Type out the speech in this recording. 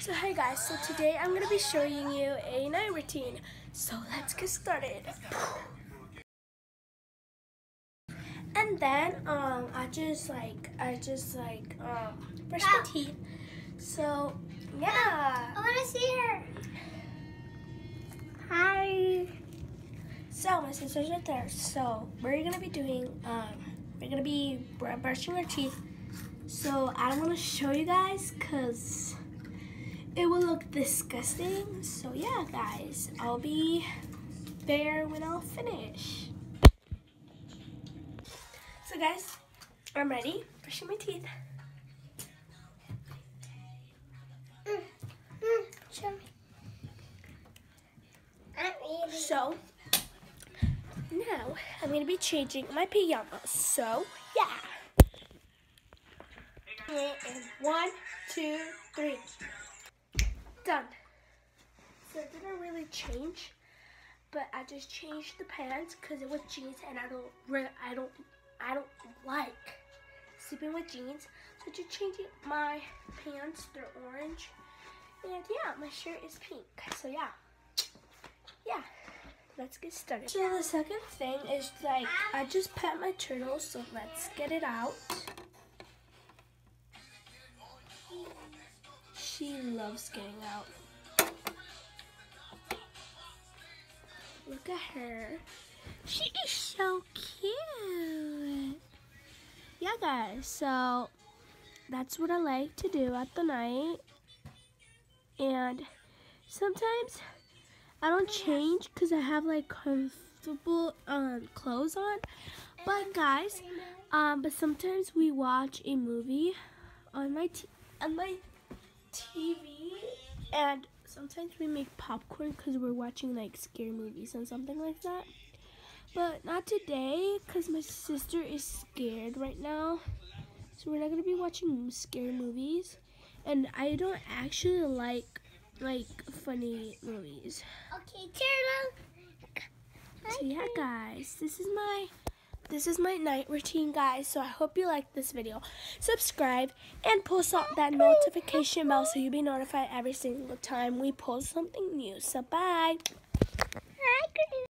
So hey guys, so today I'm going to be showing you a night routine. So let's get started. And then um I just like I just like um brush my teeth. So yeah. I want to see her. Hi. So my sister's right there. So we're gonna be doing um we're gonna be br- brushing our teeth. So I want to show you guys because it will look disgusting. So yeah, guys, I'll be there when I'll finish. So guys, I'm ready. Brushing my teeth. So now I'm gonna be changing my pajamas. So yeah. And one, two, three. Done. So it didn't really change, but I just changed the pants because it was jeans, and I don't, I don't, I don't like sleeping with jeans. So I just changing my pants, they're orange, and yeah, my shirt is pink. So yeah, yeah. Let's get started. So the second thing is like I just pet my turtle, so let's get it out. She loves getting out. Look at her. She is so cute. Yeah, guys, so that's what I like to do at the night. And sometimes I don't change because I have like comfortable um, clothes on. But guys, um, but sometimes we watch a movie on my t- on my TV, and sometimes we make popcorn because we're watching like scary movies and something like that. But not today because my sister is scared right now, so we're not gonna be watching scary movies. And I don't actually like like funny movies. Okay, turtle. So yeah, guys, this is my this is my night routine, guys. So I hope you like this video. Subscribe and post on that notification bell so you'll be notified every single time we post something new. So bye.